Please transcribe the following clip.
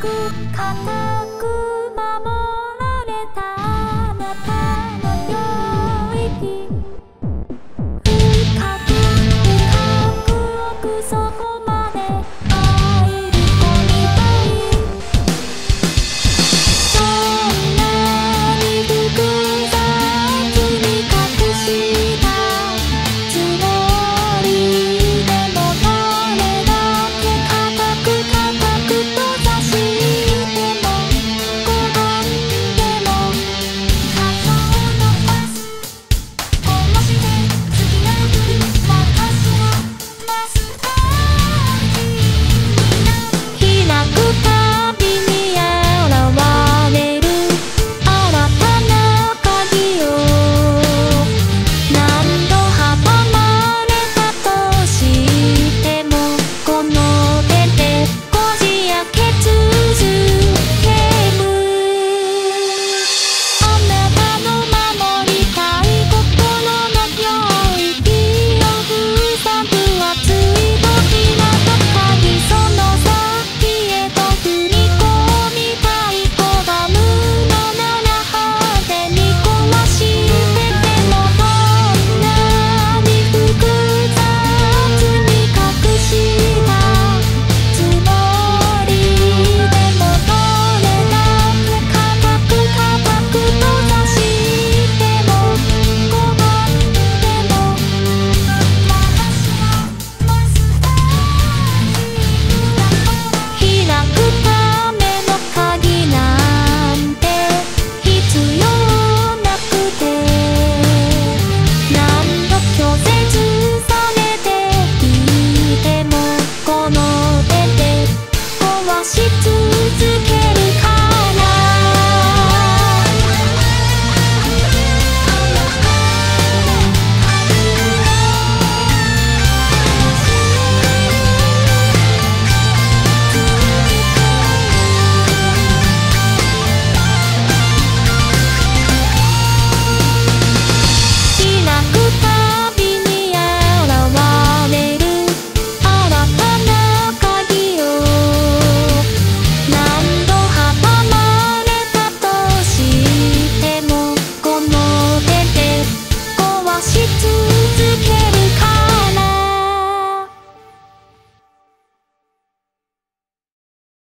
く語